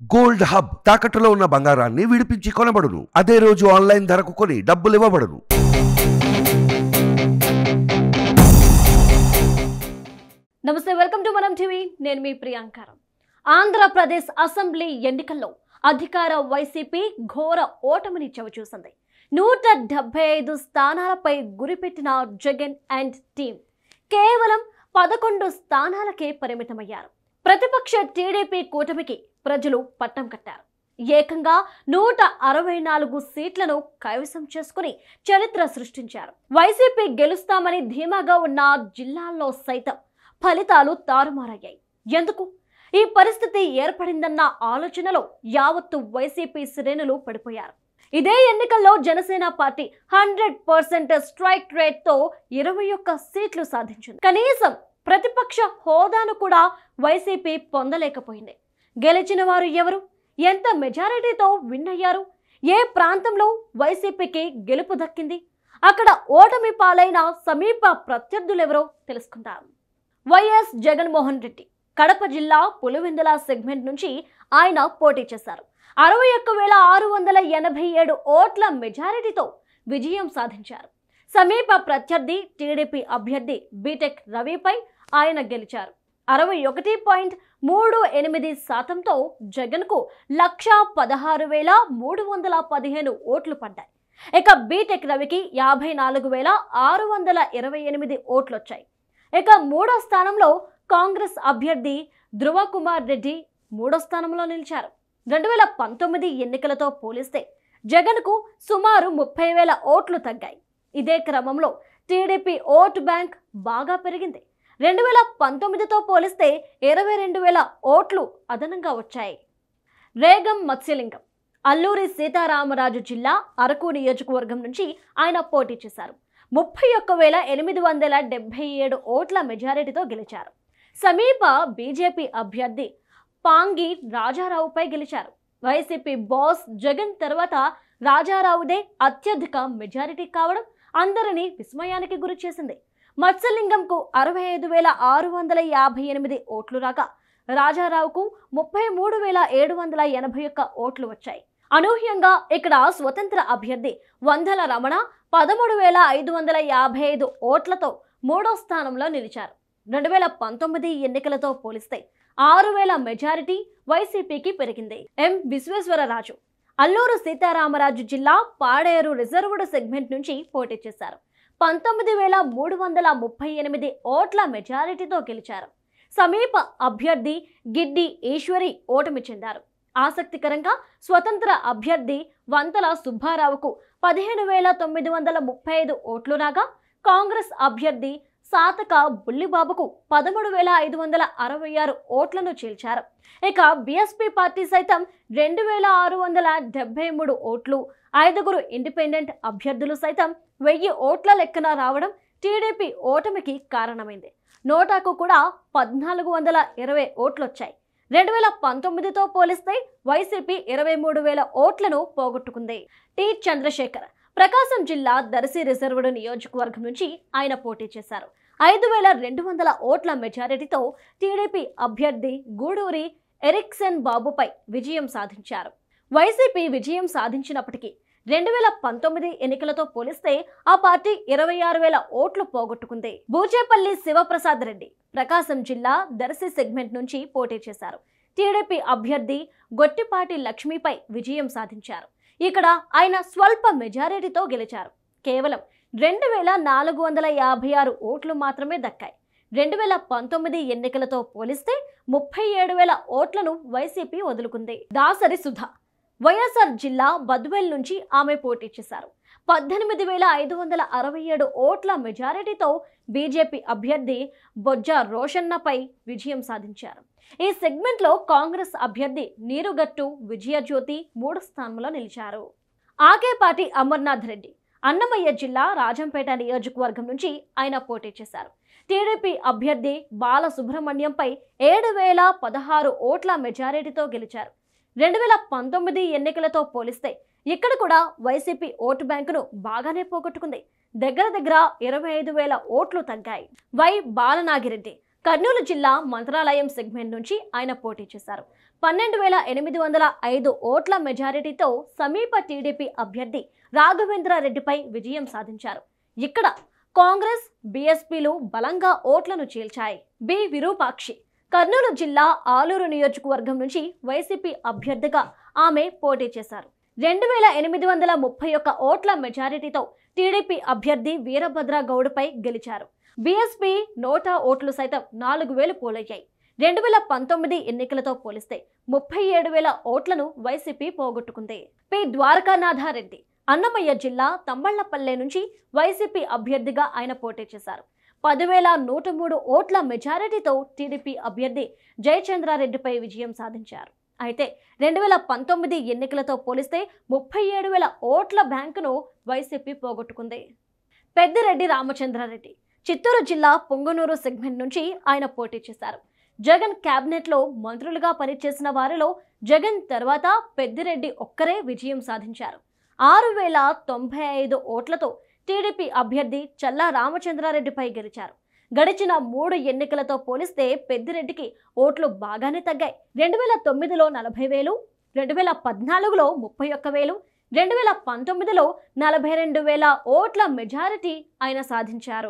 Gold hub తాకట్టులో ఉన్న బంగారాన్ని విడిపించి కొనబడును. అదే రోజు ఆన్లైన్ ధరకు కొని డబ్బులు ఇవ్వబడును. నమస్తే వెల్కమ్ టు మనం టీవీ. నేను మీ ప్రియాంకారం ఆంధ్రప్రదేశ్ అసెంబ్లీ ఎన్నికల్లో అధికార వైసీపీ ఘోర ఓటమిని చవిచూసింది. నూట డెబ్బై ఐదు స్థానాలపై గురిపెట్టిన జగన్ అండ్ టీం కేవలం పదకొండు స్థానాలకే పరిమితమయ్యారు. ప్రతిపక్ష టీడీపీ కూటమికి ప్రజలు పట్టం కట్టారు. ఏకంగా నూట అరవై నాలుగు సీట్లను కైవసం చేసుకుని చరిత్ర సృష్టించారు. వైసీపీ గెలుస్తామని ధీమాగా ఉన్న జిల్లాల్లో సైతం ఫలితాలు తారుమారయ్యాయి. ఎందుకు? ఈ పరిస్థితి ఏర్పడిందన్న ఆలోచనలో యావత్తు వైసీపీ శ్రేణులు పడిపోయారు. ఇదే ఎన్నికల్లో Janasena party hundred percent strike రేట్తో ఇరవై ఒక్క సీట్లు సాధించింది. కనీసం ప్రతిపక్ష హోదాను కూడా వైసీపీ పొందలేకపోయింది. గెలిచిన వారు ఎవరు? ఎంత మెజారిటీతో విన్ అయ్యారు? ఏ ప్రాంతంలో వైసీపీకి గెలుపు దక్కింది? అక్కడ ఓటమి పాలైన సమీప ప్రత్యర్థులెవరో తెలుసుకుందాం. వైఎస్ జగన్మోహన్ రెడ్డి కడప జిల్లా పులివెందుల సెగ్మెంట్ నుంచి ఆయన పోటీ చేశారు. అరవై ఒక్క వేల ఆరు వందల ఎనభై ఏడు ఓట్ల మెజారిటీతో విజయం సాధించారు. సమీప ప్రత్యర్థి టీడీపీ అభ్యర్థి బీటెక్ రవిపై ఆయన గెలిచారు. అరవై ఒకటి పాయింట్ మూడు ఎనిమిది శాతంతో జగన్కు లక్ష పదహారు వేల మూడు వందల పదిహేను ఓట్లు పడ్డాయి. ఇక బీటెక్ రవికి యాభై నాలుగు వేల ఆరు వందల ఇరవై ఎనిమిది ఓట్లు వచ్చాయి ఇక మూడో స్థానంలో కాంగ్రెస్ అభ్యర్థి ధ్రువ కుమార్ రెడ్డి మూడో స్థానంలో నిలిచారు. రెండు వేల పంతొమ్మిది ఎన్నికలతో పోలిస్తే జగన్కు సుమారు ముప్పై వేల ఓట్లు తగ్గాయి. ఇదే క్రమంలో టీడీపీ ఓటు బ్యాంక్ బాగా పెరిగింది. రెండు వేల పంతొమ్మిదితో పోలిస్తే ఇరవై రెండు వేల ఓట్లు అదనంగా వచ్చాయి. రేగం మత్స్యలింగం అల్లూరి సీతారామరాజు జిల్లా అరకు నియోజకవర్గం నుంచి ఆయన పోటీ చేశారు. ముప్పై ఒక్క వేల ఎనిమిది వందల డెబ్బై ఏడు ఓట్ల మెజారిటీతో గెలిచారు. సమీప బీజేపీ అభ్యర్థి పాంగి రాజారావుపై గెలిచారు. వైసీపీ బాస్ జగన్ తర్వాత రాజారావుదే అత్యధిక మెజారిటీ కావడం అందరినీ విస్మయానికి గురి చేసింది మత్స్యలింగంకు అరవై ఐదు వేల ఆరు వందల యాభై ఎనిమిది ఓట్లు రాగా రాజారావుకు ముప్పై మూడు వేల ఏడు వందల ఎనభై ఒక్క ఓట్లు వచ్చాయి. అనూహ్యంగా ఇక్కడ స్వతంత్ర అభ్యర్థి వందల రమణ పదమూడు వేల ఐదు వందల యాభై ఐదు ఓట్లతో మూడో స్థానంలో నిలిచారు. రెండు వేల పంతొమ్మిది ఎన్నికలతో పోలిస్తే ఆరు వేల మెజారిటీ వైసీపీకి పెరిగింది. ఎం విశ్వేశ్వరరాజు అల్లూరు సీతారామరాజు జిల్లా పాడేరు రిజర్వ్డ్ సెగ్మెంట్ నుంచి పోటీ చేశారు. పంతొమ్మిది వేల మూడు వందల ముప్పై ఎనిమిది ఓట్ల మెజారిటీతో గెలిచారు. సమీప అభ్యర్థి గిడ్డి ఈశ్వరి ఓటమి చెందారు. ఆసక్తికరంగా స్వతంత్ర అభ్యర్థి వంతల సుబ్బారావుకు పదిహేను వేల తొమ్మిది వందల ముప్పై ఐదు ఓట్లు రాగా కాంగ్రెస్ అభ్యర్థి సాతక బుల్లిబాబుకు పదమూడు వేల ఐదు వందల అరవై ఆరు ఓట్లను చీల్చారు. ఇక బీఎస్పీ పార్టీ సైతం రెండు వేల ఆరు వందల డెబ్బై మూడు ఓట్లు ఐదుగురు ఇండిపెండెంట్ అభ్యర్థులు సైతం వెయ్యి ఓట్ల లెక్కన రావడం టీడీపీ ఓటమికి కారణమైంది. నోటాకు కూడా పద్నాలుగు వందల ఇరవై ఓట్లు వచ్చాయి రెండు వేల పంతొమ్మిదితో పోలిస్తే వైసీపీ ఇరవై మూడు వేల ఓట్లను పోగొట్టుకుంది. టి చంద్రశేఖర్ ప్రకాశం జిల్లా దర్శి రిజర్వ్డ్ నియోజకవర్గం నుంచి ఆయన పోటీ చేశారు. ఐదు వేల రెండు వందల ఓట్ల మెజారిటీతో టీడీపీ అభ్యర్థి గూడూరి ఎరిక్సన్ బాబుపై విజయం సాధించారు. వైసీపీ విజయం సాధించినప్పటికీ రెండు వేల పంతొమ్మిది ఎన్నికలతో పోలిస్తే ఆ పార్టీ ఇరవై ఆరు వేల ఓట్లు పోగొట్టుకుంది. బూచేపల్లి శివప్రసాద్ రెడ్డి ప్రకాశం జిల్లా దర్శి సెగ్మెంట్ నుంచి పోటీ చేశారు. టీడీపీ అభ్యర్థి గొట్టిపాటి లక్ష్మిపై విజయం సాధించారు. ఇక్కడ ఆయన స్వల్ప మెజారిటీతో గెలిచారు. కేవలం రెండు వేల నాలుగు వందల యాభై ఆరు ఓట్లు మాత్రమే దక్కాయి. రెండు వేల పంతొమ్మిది ఎన్నికలతో పోలిస్తే ముప్పై ఏడు వేల ఓట్లను వైసీపీ వదులుకుంది. దాసరి సుధా వైఎస్ఆర్ జిల్లా బద్వేల్ నుంచి ఆమె పోటీ చేశారు. పద్దెనిమిది వేల ఐదు వందల అరవై ఏడు ఓట్ల మెజారిటీతో బీజేపీ అభ్యర్థి బొజ్జ రోషన్నపై విజయం సాధించారు. ఈ సెగ్మెంట్లో కాంగ్రెస్ అభ్యర్థి నీరుగట్టు విజయజ్యోతి మూడు స్థానంలో నిలిచారు. ఆకేపాటి అమర్నాథ్ రెడ్డి అన్నమయ్య జిల్లా రాజంపేట నియోజకవర్గం నుంచి ఆయన పోటీ చేశారు. టీడీపీ అభ్యర్థి బాలసుబ్రహ్మణ్యంపై ఏడు వేల పదహారు ఓట్ల మెజారిటీతో గెలిచారు. రెండు వేల పంతొమ్మిది ఎన్నికలతో పోలిస్తే ఇక్కడ కూడా వైసీపీ ఓటు బ్యాంకును బాగానే పోగొట్టుకుంది. దగ్గర దగ్గర ఇరవై ఐదు వేల ఓట్లు తగ్గాయి. వై బాలనాగిరెడ్డి కర్నూలు జిల్లా మంత్రాలయం సెగ్మెంట్ నుంచి ఆయన పోటీ చేశారు. పన్నెండు వేల ఎనిమిది వందల ఐదు ఓట్ల మెజారిటీతో సమీప టీడీపీ అభ్యర్థి రాఘవేంద్ర రెడ్డిపై విజయం సాధించారు. ఇక్కడ కాంగ్రెస్ బీఎస్పీలు బలంగా ఓట్లను చీల్చాయి. బి. విరూపాక్షి కర్నూలు జిల్లా ఆలూరు నియోజకవర్గం నుంచి వైసీపీ అభ్యర్థిగా ఆమె పోటీ చేశారు. రెండు వేల ఎనిమిది వందల ముప్పై ఒక్క ఓట్ల మెజారిటీతో టీడీపీ అభ్యర్థి వీరభద్ర గౌడ్పై గెలిచారు. బీఎస్పీ నోటా ఓట్లు సైతం నాలుగు వేలు పోలయ్యాయి. రెండు వేల పంతొమ్మిది ఎన్నికలతో పోలిస్తే ముప్పై ఏడు వేల ఓట్లను వైసీపీ పోగొట్టుకుంది. పి. ద్వారకానాథారెడ్డి అన్నమయ్య జిల్లా తమ్మళ్ళపల్లె నుంచి వైసీపీ అభ్యర్థిగా ఆయన పోటీ చేశారు. పదివేల నూట మూడు ఓట్ల మెజారిటీతో టీడీపీ అభ్యర్థి జయచంద్రారెడ్డిపై విజయం సాధించారు. అయితే రెండు వేల పంతొమ్మిది ఎన్నికలతో పోలిస్తే ముప్పై ఏడు వేల ఓట్ల బ్యాంకును వైసీపీ పోగొట్టుకుంది. పెద్దిరెడ్డి రామచంద్రారెడ్డి చిత్తూరు జిల్లా పొంగనూరు సెగ్మెంట్ నుంచి ఆయన పోటీ చేశారు. జగన్ క్యాబినెట్లో మంత్రులుగా పనిచేసిన వారిలో జగన్ తర్వాత పెద్దిరెడ్డి ఒక్కరే విజయం సాధించారు. ఆరు వేల తొంభై ఐదు ఓట్లతో టీడీపీ అభ్యర్థి చల్లా రామచంద్రారెడ్డిపై గెలిచారు. గడిచిన మూడు ఎన్నికలతో పోలిస్తే పెద్దిరెడ్డికి ఓట్లు బాగానే తగ్గాయి. రెండు వేల తొమ్మిదిలో నలభై వేలు రెండు వేల పద్నాలుగులో ముప్పై ఒక్క వేలు రెండు వేల పంతొమ్మిదిలో నలభై రెండు వేల ఓట్ల మెజారిటీ ఆయన సాధించారు.